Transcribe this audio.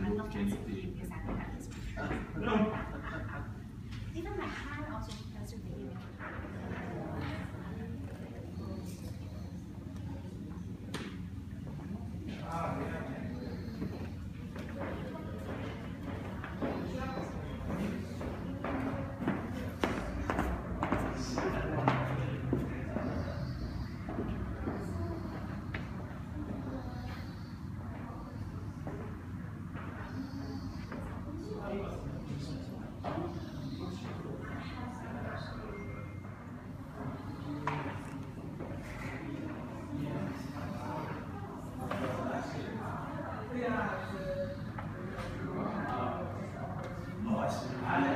part of Tanzania because I have this Even my hand also really Oh, see.